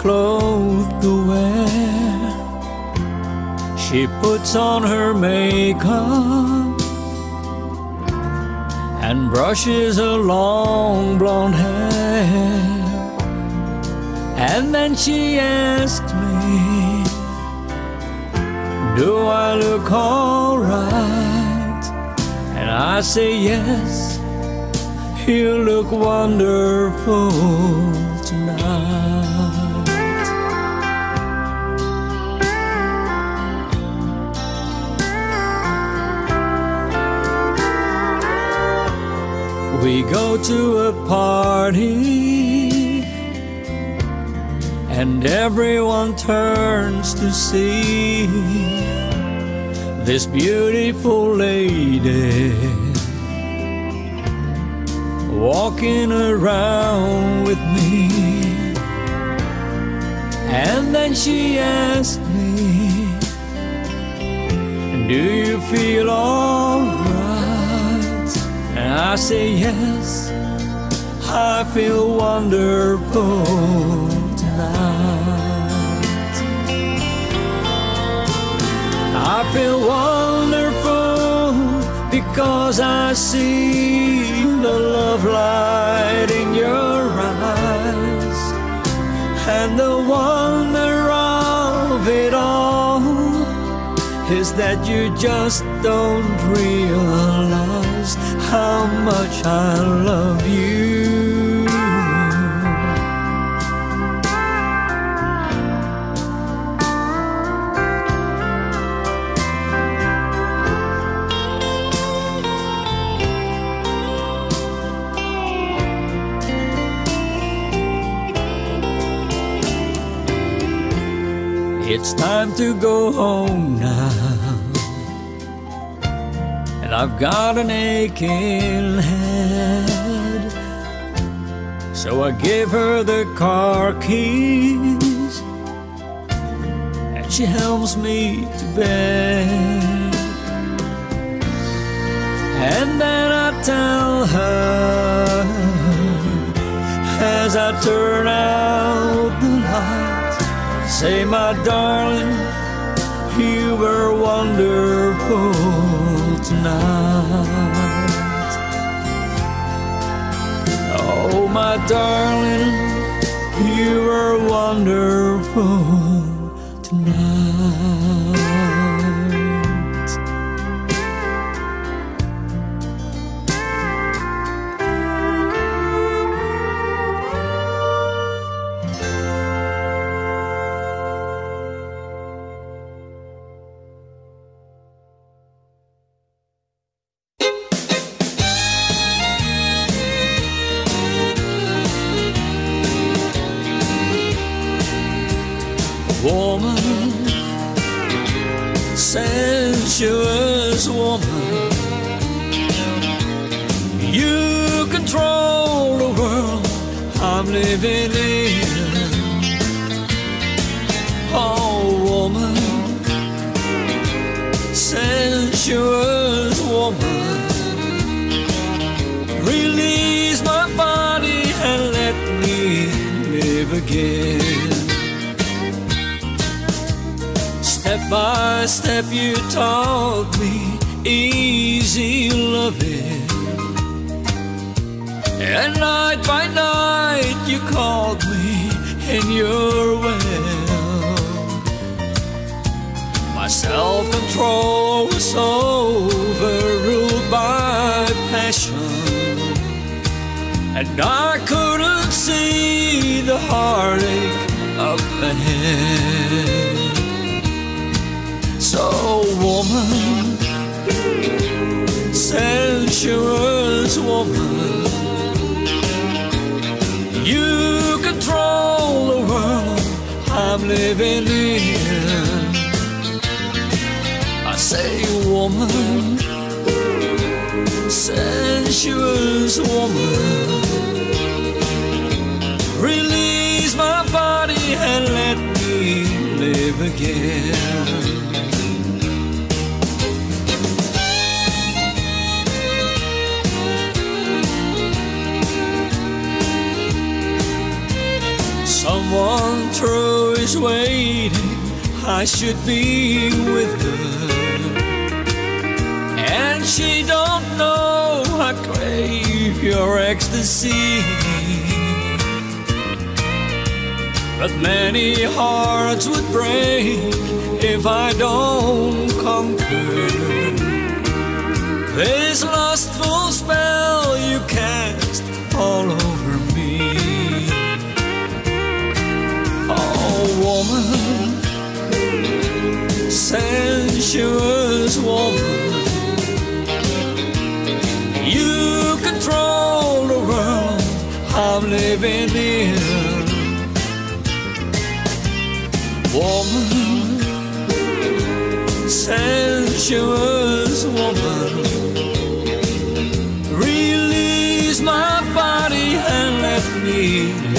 clothes to wear. She puts on her makeup and brushes her long blonde hair. And then she asks me, Do I look alright? And I say, Yes, you look wonderful We go to a party and everyone turns to see this beautiful lady walking around with me. And then she asked me, Do you feel alright? And I say, Yes, I feel wonderful tonight. I feel wonderful because I see the love light in your eyes and the wonder is that you just don't realize how much I love you. It's time to go home now. And I've got an aching head. So I give her the car keys. And she helps me to bed. And then I tell her as I turn out the. Say, my darling, you were wonderful tonight. Oh, my darling, you were wonderful live again. Step by step, you taught me easy loving. And night by night, you called me in your well. My self control was overruled by passion. And I couldn't see the heartache up ahead. So, woman, sensuous woman, you control the world I'm living in. I say, woman, sensuous woman, live again. Someone true is waiting, I should be with her. And she don't know I crave your ecstasy. But many hearts would break if I don't conquer this lustful spell you cast all over me. Oh, woman, sensuous woman, you control the world I'm living in. Woman, sensuous woman, release my body and let me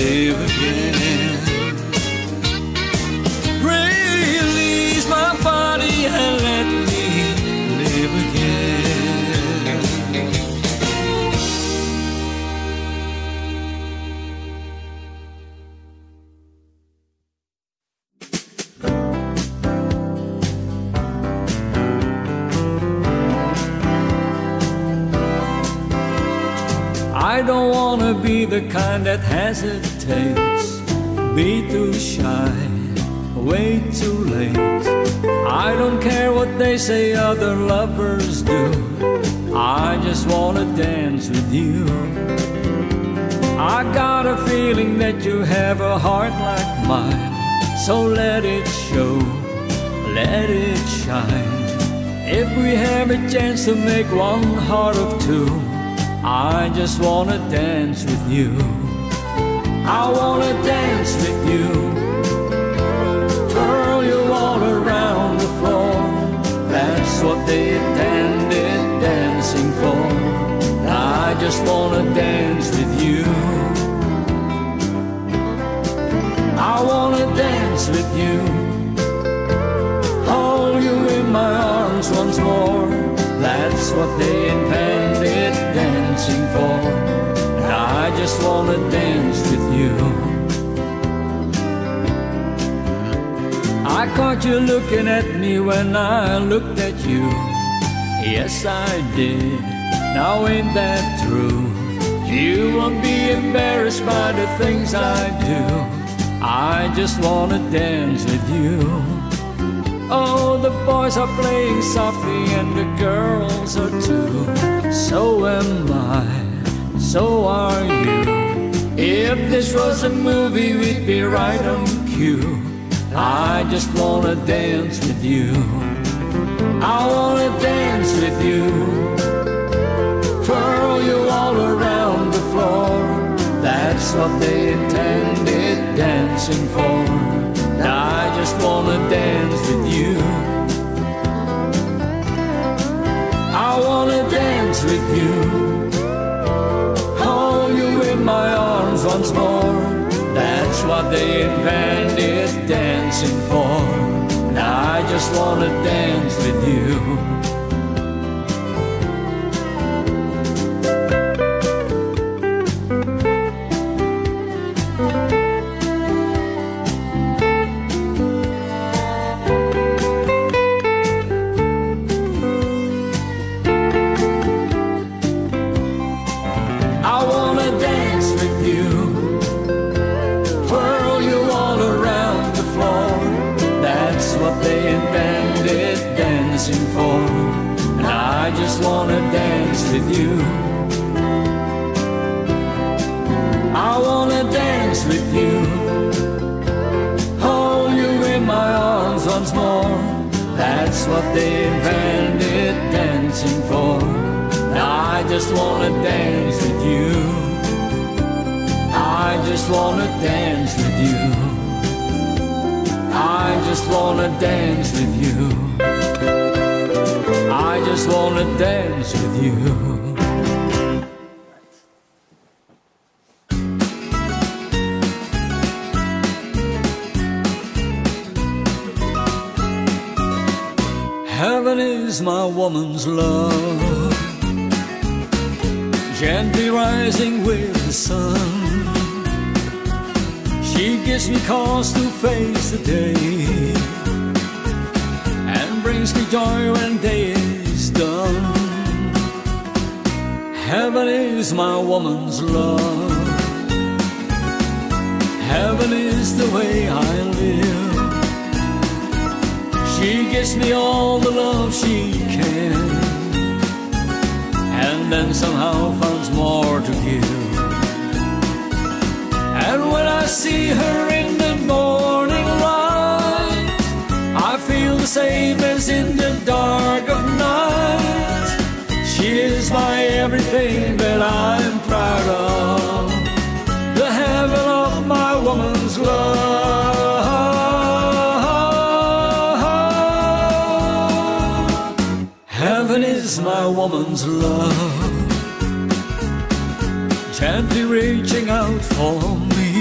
kind that hesitates, be too shy, wait too late. I don't care what they say other lovers do. I just wanna dance with you. I got a feeling that you have a heart like mine, so let it show, let it shine. If we have a chance to make one heart of two, I just wanna dance with you. I wanna dance with you. Twirl you all around the floor. That's what they intended dancing for. I just wanna dance with you. I wanna dance with you. Hold you in my arms once more. That's what they intended dancing for. I just wanna dance caught you looking at me when I looked at you. Yes, I did. Now ain't that true? You won't be embarrassed by the things I do. I just wanna dance with you. Oh, the boys are playing softly and the girls are too. So am I, so are you. If this was a movie, we'd be right on cue. I just wanna dance with you. I wanna dance with you. Twirl you all around the floor. That's what they intended dancing for. I just wanna dance with you. I wanna dance with you. Hold you in my arms once more. What they invented dancing for. I just wanna dance with you. Woman's love, gently rising with the sun. She gives me cause to face the day and brings me joy when day is done. Heaven is my woman's love. Heaven is the way I live. She gives me all the love she can, and then somehow finds more to give. And when I see her in the morning light, I feel the same as in the dark of night. She is my everything that I'm proud of, woman's love gently reaching out for me.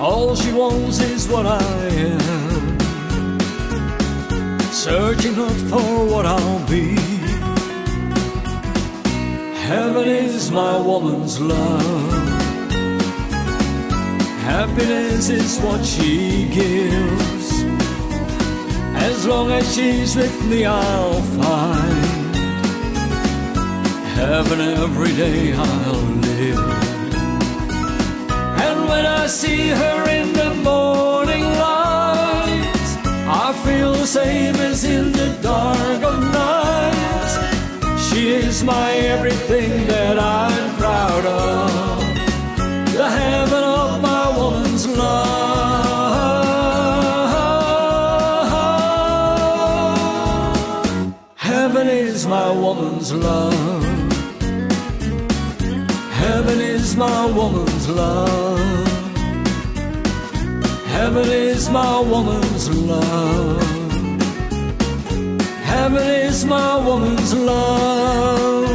All she wants is what I am, searching not for what I'll be. Heaven is my woman's love. Happiness is what she gives. As long as she's with me, I'll find heaven every day I'll live. And when I see her in the morning light, I feel the same as in the dark of night. She is my everything that I'm proud of, love. Heaven is my woman's love. Heaven is my woman's love. Heaven is my woman's love.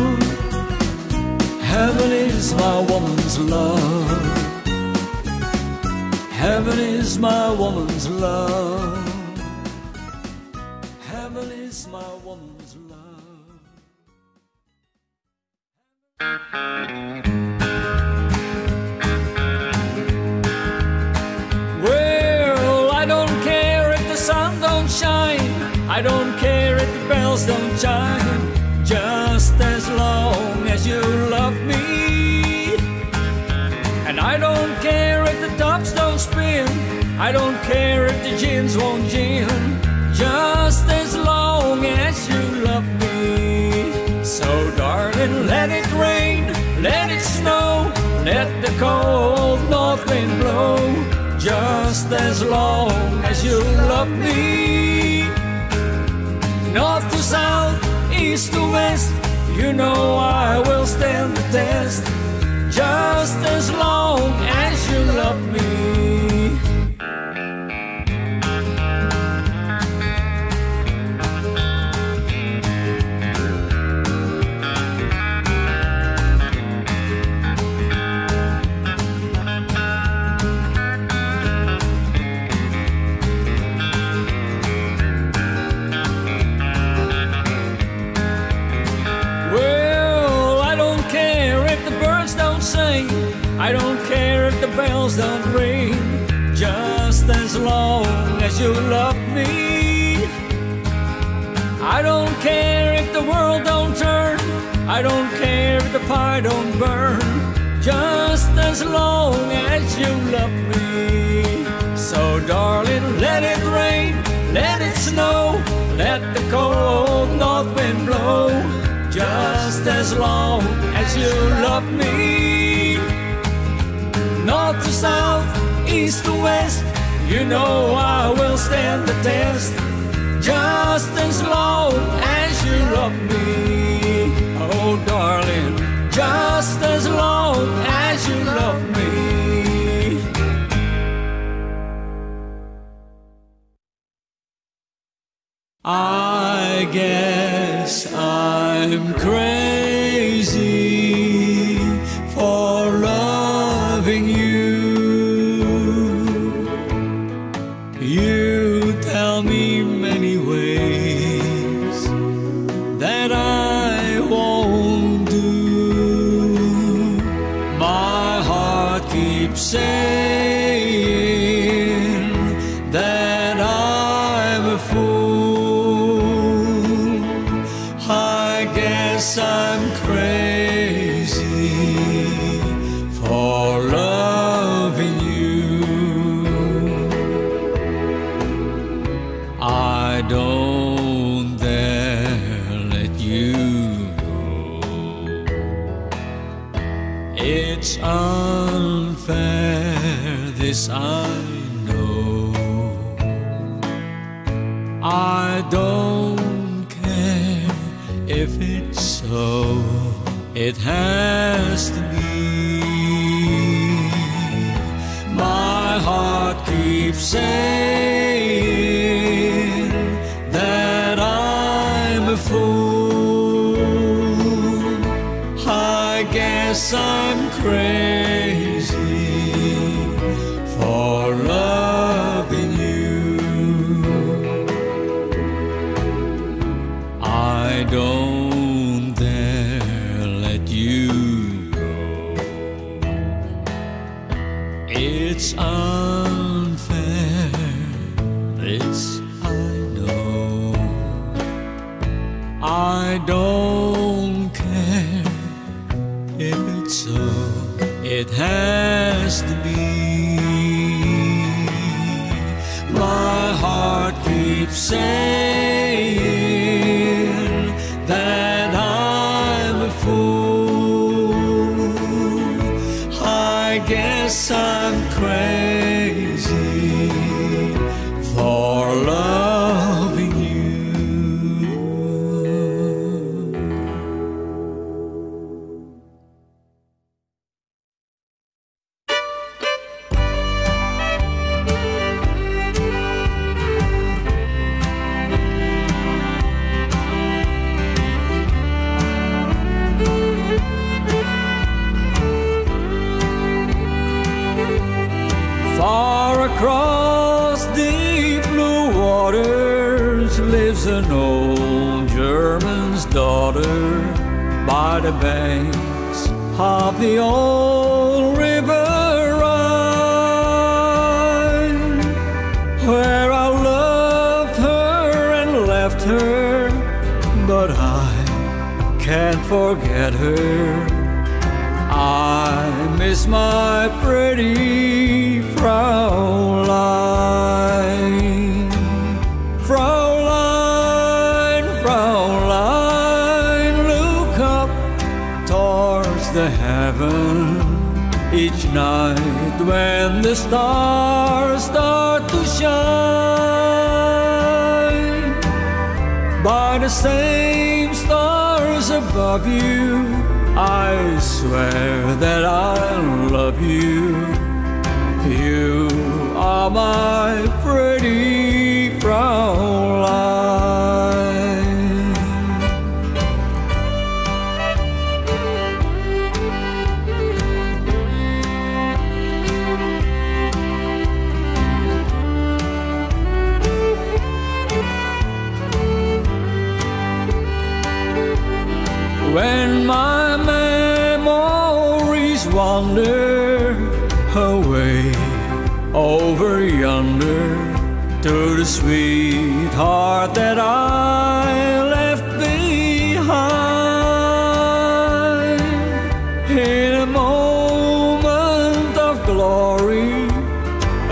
Heaven is my woman's love. Heaven is my woman's love. Well, I don't care if the sun don't shine. I don't care if the bells don't chime. Just as long as you love me. And I don't care if the tops don't spin. I don't care if the gins won't gin. Just as long as you love me. So, darling, let it rain, let the cold north wind blow. Just as long as you love me. North to south, east to west, you know I will stand the test. Just as long as you love me. Bells don't ring. Just as long as you love me. I don't care if the world don't turn. I don't care if the fire don't burn. Just as long as you love me. So, darling, let it rain, let it snow, let the cold north wind blow. Just as long as you love me. South, east to west, you know I will stand the test. Just as long as you love me. Oh, darling, just as long as you love me. I guess I'm crazy guess I'm crazy for loving you. I don't dare let you go. It's unfair, this I it has to be. My heart keeps saying an old German's daughter by the banks of the old river Rhine, where I loved her and left her, but I can't forget her. I miss my pretty when the stars start to shine. By the same stars above you, I swear that I love you. You are my pretty Fraulein. The sweetheart that I left behind. In a moment of glory,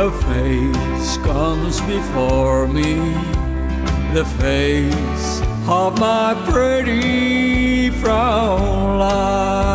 a face comes before me, the face of my pretty Fraulein.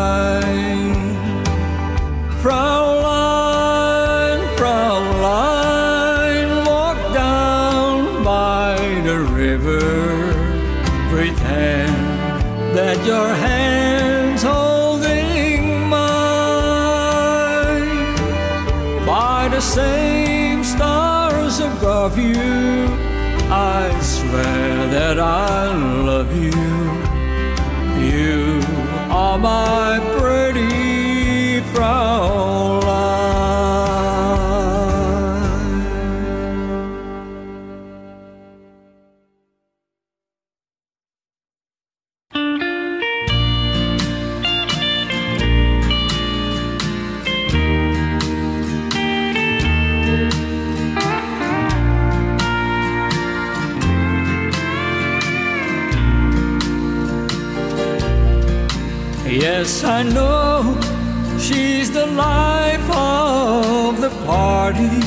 The party.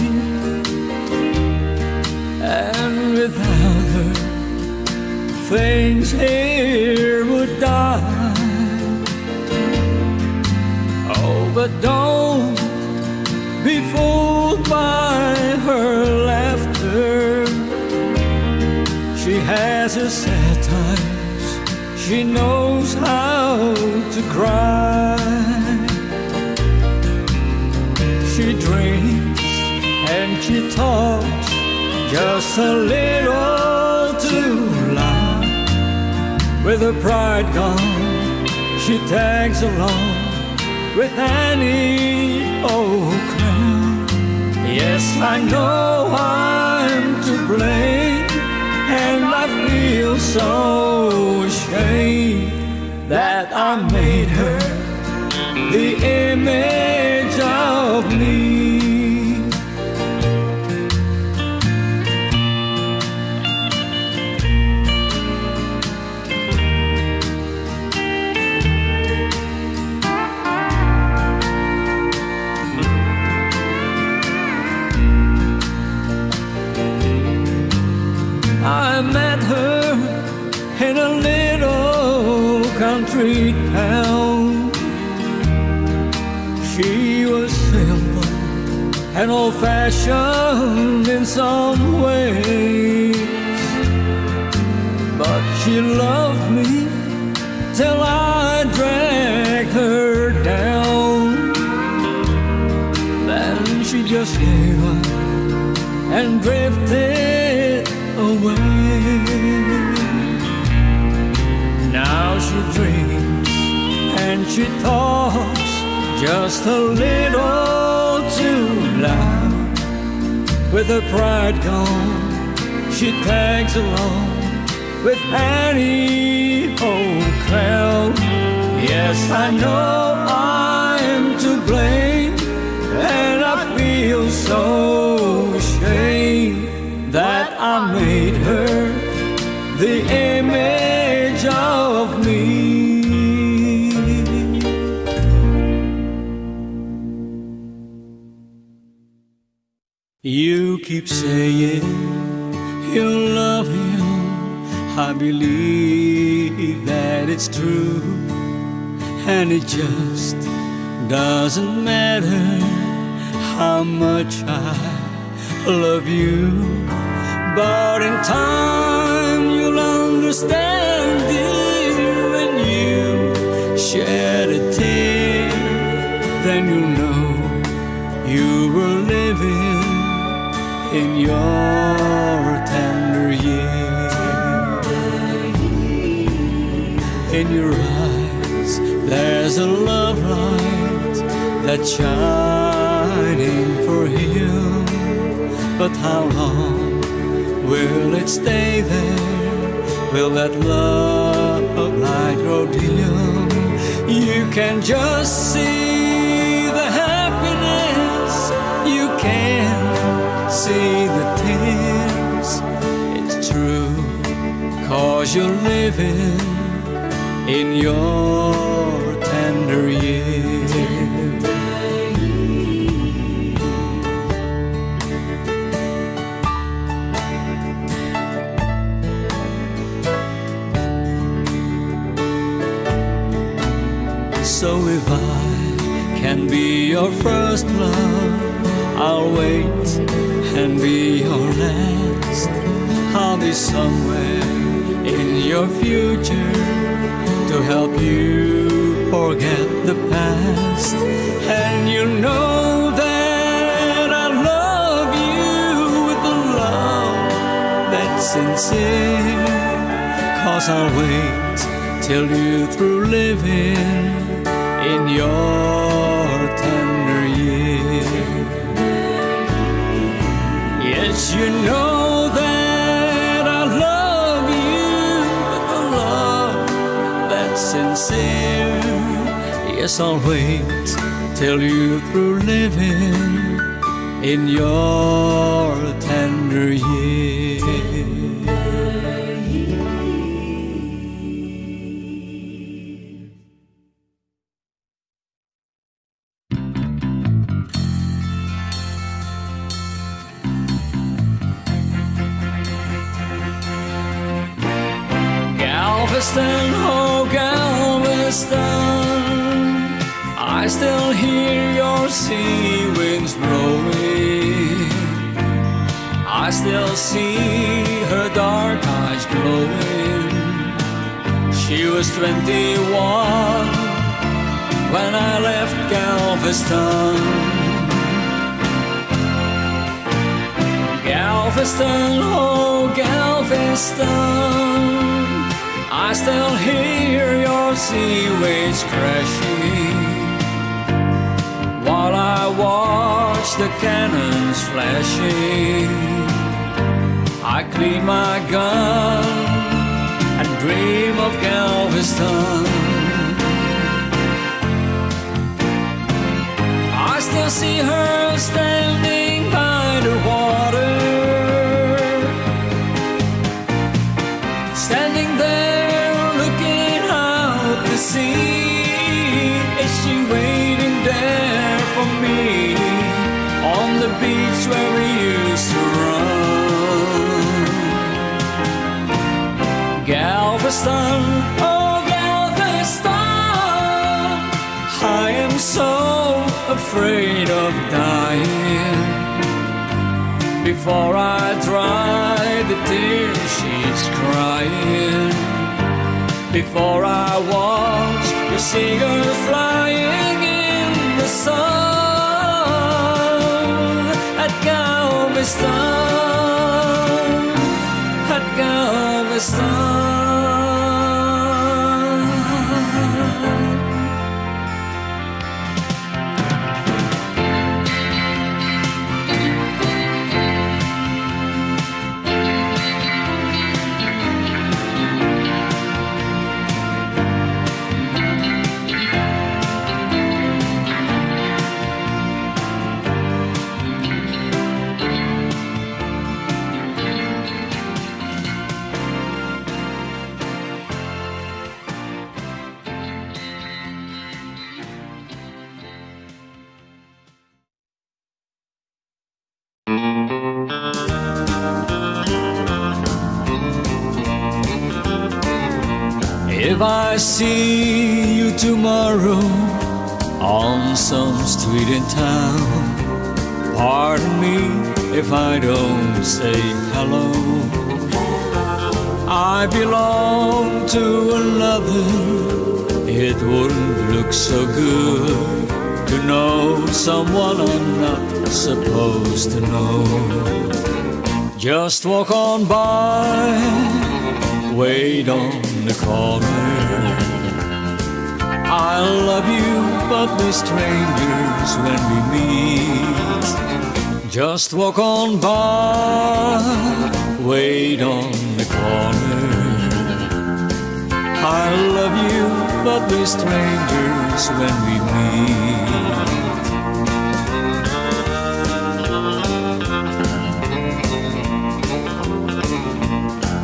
And without her, things here would die. Oh, but don't be fooled by her laughter. She has her sad times, she knows how to cry. She talks just a little too loud. With her pride gone, she tags along with Annie O'Clown. Yes, I know I'm to blame, and I feel so ashamed that I made her the image in some ways, but she loved me till I dragged her down. Then she just gave up and drifted away. Now she drinks and she talks just a little With her pride gone, she tags along with Annie O'Clown. Yes, I know I'm to blame, and I feel so ashamed that I made her the image of me. You keep saying you love him. I believe that it's true, and it just doesn't matter how much I love you. But in time you'll understand, dear, when you shed a tear, then you'll know you were in your tender years. In your eyes, there's a love light that's shining for him. But how long will it stay there? Will that love light grow dim? You can just see see the tears. It's true, cause you're living in your tender years. So if I can be your first love, I'll wait and be your last. I'll be somewhere in your future to help you forget the past. And you know that I love you with a love that's sincere. Cause I'll wait till you through living in your you know that I love you with a love that's sincere. Yes, I'll wait till you through living in your tender years. Sea winds blowing. I still see her dark eyes glowing. She was 21 when I left Galveston. Galveston, oh Galveston, I still hear your sea waves crashing I watch the cannons flashing. I clean my gun and dream of Galveston. I still see her standing by the water, for me on the beach where we used to run? Galveston, oh Galveston, I am so afraid of dying. Before I dry the tears she's crying, before I watch the seagulls flying in the sun Galveston, at Galveston. If I see you tomorrow on some street in town, pardon me if I don't say hello. I belong to another, it wouldn't look so good to know someone I'm not supposed to know. Just walk on by wait on the corner. I love you, but we're strangers when we meet. Just walk on by, wait on the corner. I love you, but we're strangers when we meet.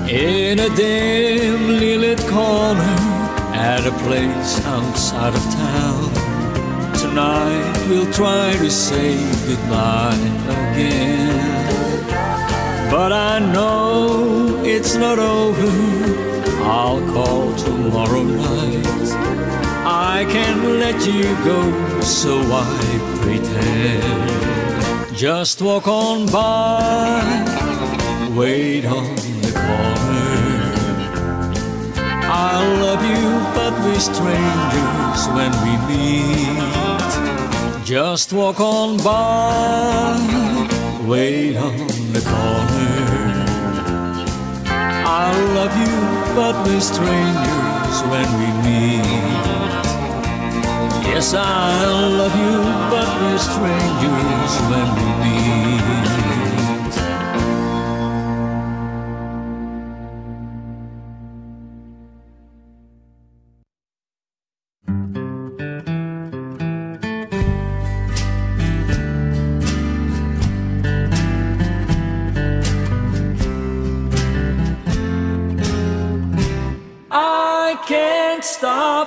In a dimly lit corner at a place outside of town. Tonight we'll try to say goodbye again. But I know it's not over. I'll call tomorrow night. I can't let you go, so I pretend. Just walk on by, wait on the corner. I love you, but we're strangers when we meet. Just walk on by, wait on the corner. I'll love you, but we're strangers when we meet. Yes, I love you, but we're strangers when we meet.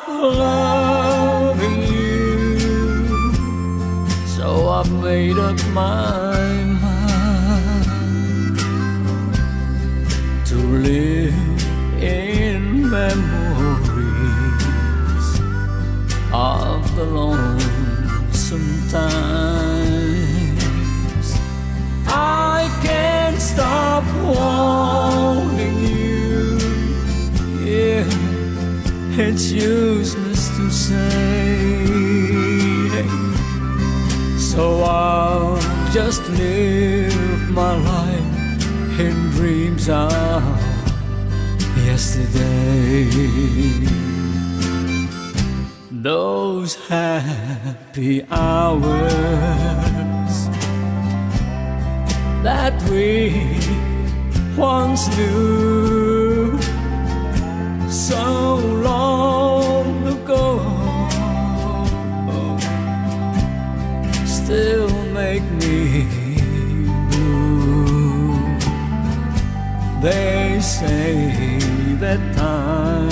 Loving you. So I've made up my it's useless to say. So I'll just live my life in dreams of yesterday. Those happy hours that we once knew so long still make me blue. They say that time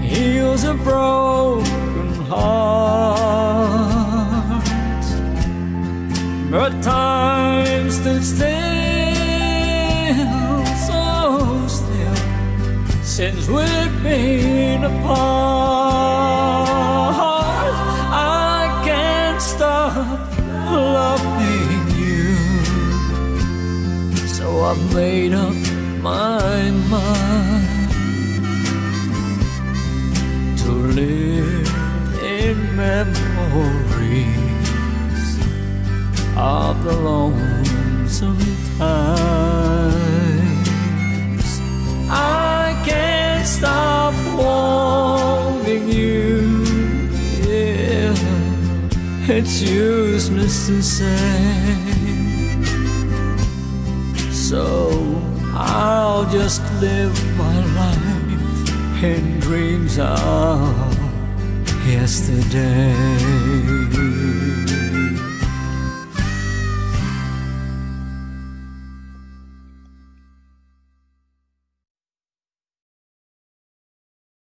heals a broken heart, but time still still so still since we've been apart. I've made up my mind to live in memories of the lonesome times. I can't stop wanting you. Yeah, it's useless to say. So I'll just live my life in dreams of yesterday.